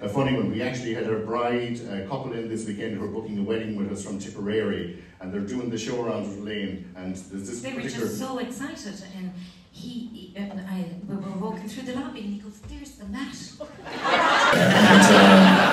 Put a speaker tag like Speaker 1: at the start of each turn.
Speaker 1: a funny one. We actually had a bride, a couple in this weekend who were booking a wedding with us from Tipperary, and they're doing the show around the lane, and there's this
Speaker 2: they
Speaker 1: particular...
Speaker 2: were just so excited, and he, and I, we were walking through the lobby, and he goes, there's the mat. and, uh,